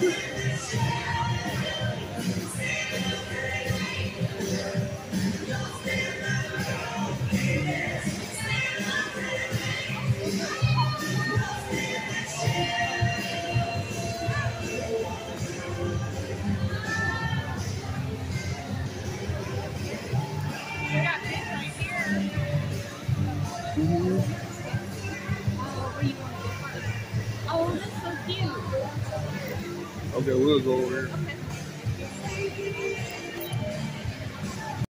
Oh, that's so cute. Okay, we'll go over.